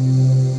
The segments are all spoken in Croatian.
Thank you.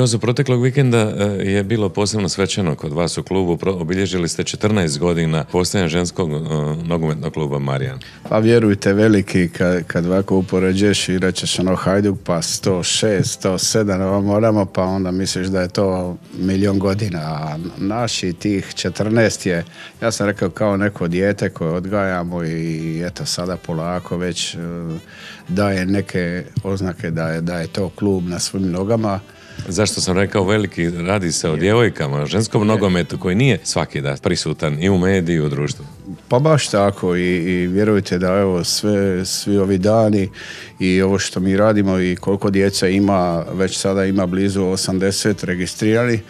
Jozo, proteklog vikenda e, je bilo posebno svečano kod vas u klubu. Obilježili ste 14 godina postojanja ženskog e, nogometnog kluba Marijan. Pa vjerujte, veliki kad, kad ovako upoređeš i ono Hajduk pa 106, 107, ovo moramo, pa onda misliš da je to milion godina. A naši tih 14 je, ja sam rekao kao neko dijete koje odgajamo i eto sada polako već e, daje neke oznake da je, da je to klub na svojim nogama Zašto sam rekao veliki, radi se o djevojkama, o ženskom nogometu koji nije svaki dan prisutan i u mediji i u društvu. Pa baš tako i, i vjerujte da evo sve, svi ovi dani i ovo što mi radimo i koliko djeca ima, već sada ima blizu 80 registrirani,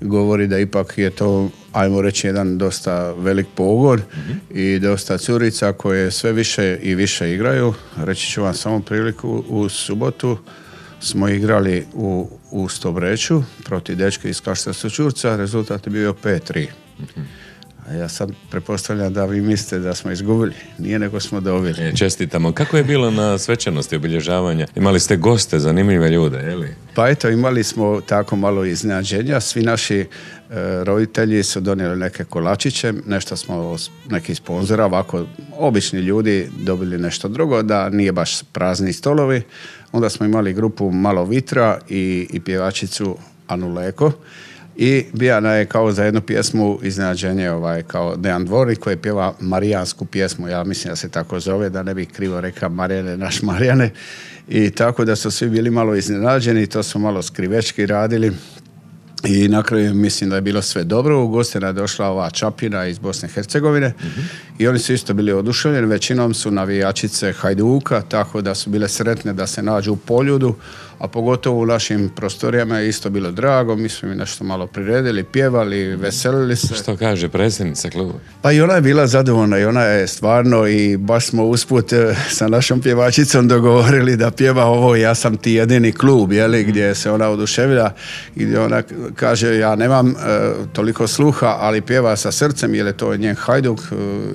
govori da ipak je to ajmo reći jedan dosta velik pogon i dosta curica koje sve više i više igraju. Reći ću vam samo priliku u subotu smo igrali u, u Stobreću protiv dečka iz Kašta Čurca, rezultat je bio 5-3. A ja sad prepostavljam da vi mislite da smo izgubili. Nije nego smo dobili. E, čestitamo. Kako je bilo na svečanosti obilježavanja? Imali ste goste, zanimljive ljude, je li? Pa eto, imali smo tako malo iznenađenja. Svi naši e, roditelji su donijeli neke kolačiće, nešto smo neki sponzora, ovako obični ljudi dobili nešto drugo, da nije baš prazni stolovi. Onda smo imali grupu Malo Vitra i, i pjevačicu Anu Leko. I Bijana je kao za jednu pjesmu iznenađenje ovaj, kao Dejan Dvori koji pjeva marijansku pjesmu, ja mislim da se tako zove, da ne bih krivo rekao Marijane, naš Marijane. I tako da su svi bili malo iznenađeni, to su malo skrivečki radili, i na kraju mislim da je bilo sve dobro. U gostina je došla ova Čapina iz Bosne i Hercegovine i oni su isto bili oduševljeni. Većinom su navijačice Hajduka, tako da su bile sretne da se nađu u poljudu a pogotovo u našim prostorijama je isto bilo drago, mi smo mi nešto malo priredili, pjevali, veselili se. Što kaže predsjednica kluba? Pa i ona je bila zadovoljna i ona je stvarno i baš smo usput eh, sa našom pjevačicom dogovorili da pjeva ovo ja sam ti jedini klub, jeli, gdje se ona oduševila i gdje ona kaže ja nemam eh, toliko sluha, ali pjeva sa srcem jer je to njen hajduk eh,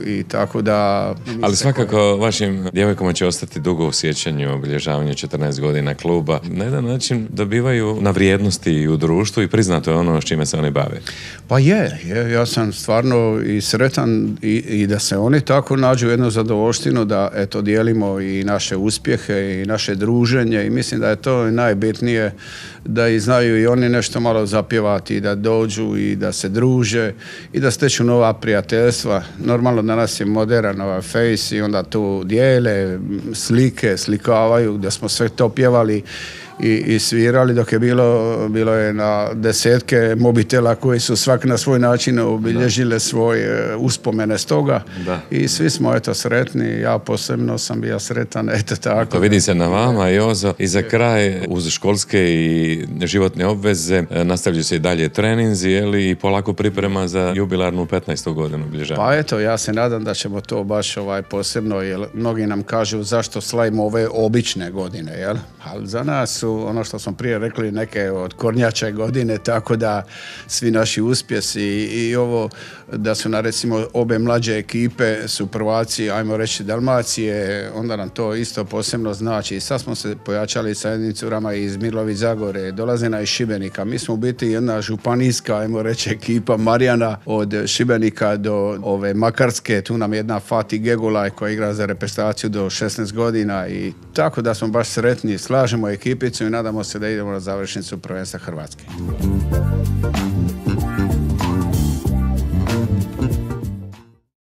i tako da... Ali svakako vašim djevojkama će ostati dugo u sjećanju obilježavanju 14 godina kluba na jedan način dobivaju na vrijednosti i u društvu i priznato je ono s čime se oni bave. Pa je, je ja sam stvarno i sretan i, i da se oni tako nađu jednu zadovoljštinu da eto dijelimo i naše uspjehe i naše druženje i mislim da je to najbitnije da i znaju i oni nešto malo zapjevati, da dođu i da se druže i da steču nova prijateljstva. Normalno danas je modern ovaj face i onda tu dijele slike, slikavaju, da smo sve to pjevali i, i svirali dok je bilo, bilo je na desetke mobitela koji su svak na svoj način obilježile svoje uspomene stoga i svi smo eto sretni, ja posebno sam bio sretan, eto tako. To vidi se na vama Jozo i za kraj uz školske i životne obveze e, nastavljaju se i dalje treninzi li i polako priprema za jubilarnu 15. godinu obilježavanja. Pa eto, ja se nadam da ćemo to baš ovaj posebno, jer mnogi nam kažu zašto slavimo ove obične godine, jel? Ali za nas su, ono što smo prije rekli, neke od kornjače godine, tako da svi naši uspjesi i ovo da su na recimo obe mlađe ekipe su prvaci, ajmo reći Dalmacije, onda nam to isto posebno znači. Sad smo se pojačali sa jednim curama iz Mirlovi Zagore, dolaze na iz Šibenika. Mi smo u biti jedna županijska, ajmo reći, ekipa Marijana od Šibenika do ove Makarske, tu nam jedna Fati Gegulaj koja igra za reprezentaciju do 16 godina i tako da smo baš sretni, slažemo ekipicu i nadamo se da idemo na završnicu prvenstva Hrvatske.